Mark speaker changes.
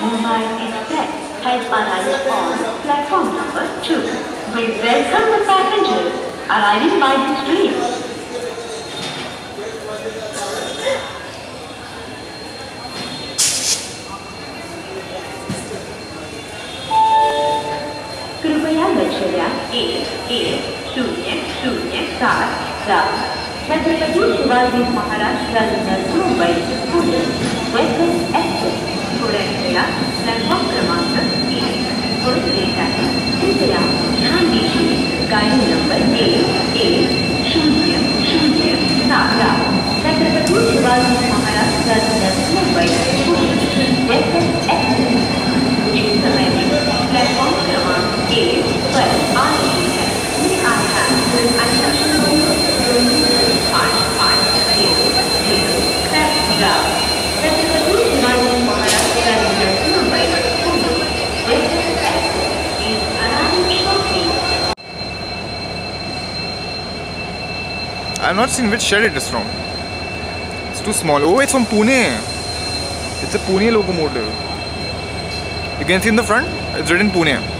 Speaker 1: Mumbai Express has arrived on platform number 2. We welcome the passengers arriving by this train. कृपया लक्ष द्या एक एक शून्य शून्य सात चार छत्रपती शिवाजी महाराज टर्मिनस मुंबई दीजिए गाड़ी नंबर एक एक शून्य शून्य सात Chhatrapati
Speaker 2: I've not seen which shed it is from. It's too small. Oh, it's from Pune. It's a Pune locomotive. You can see in the front, it's written Pune.